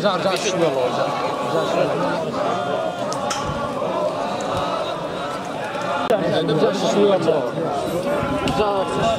za, za švelo, za, za švelo. Za švelo. Za švelo.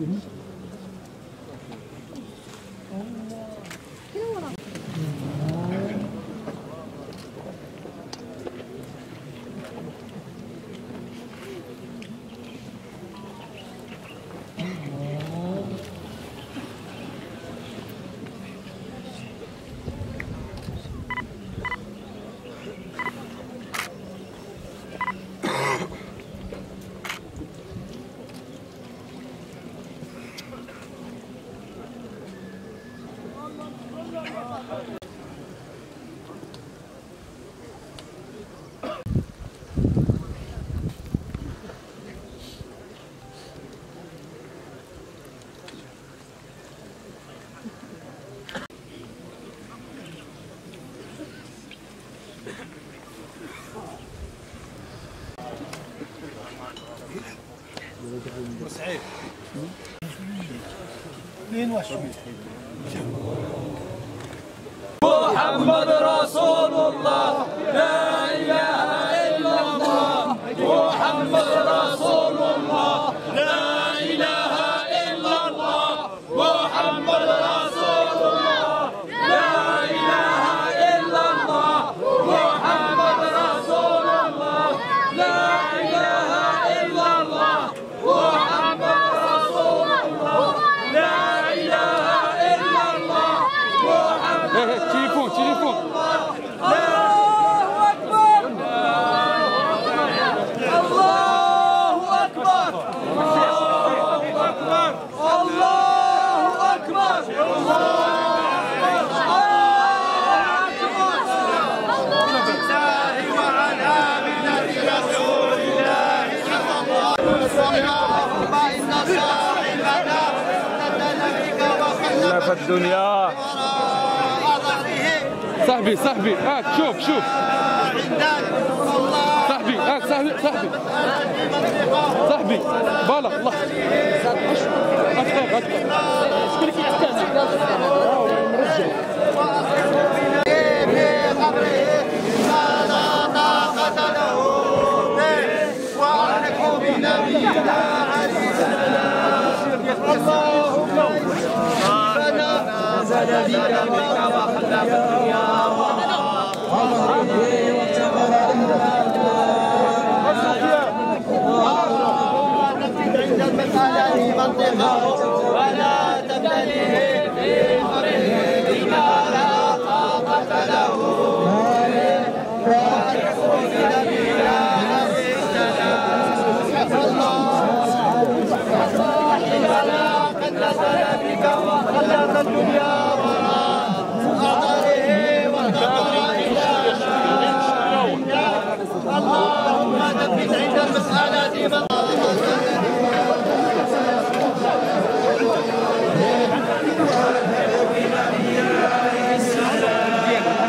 Dính! محمد رسول الله لا إله إلا الله محمد رسول الله لا إله إلا الله محمد رسول الله لا إله إلا الله محمد رسول الله لا إله إلا الله محمد رسول الله لا إله إلا الله محمد تليفون تليفون الله أكبر الله أكبر لا في الدنيا. صاحبي صاحبي هاك شوف شوف. صاحبي هاك صاحبي صاحبي. صاحبي بالا الله. ادا ذڪر ڪا با خلافتيا وا الله هو جي ۽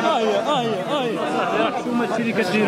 Ay, ay, ay. Şu maçı dikkat edin.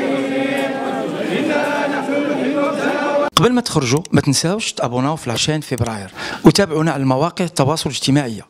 قبل ما تخرجوا ما تنساوش تابوناو في العشرين فبراير وتابعونا على المواقع التواصل الاجتماعي.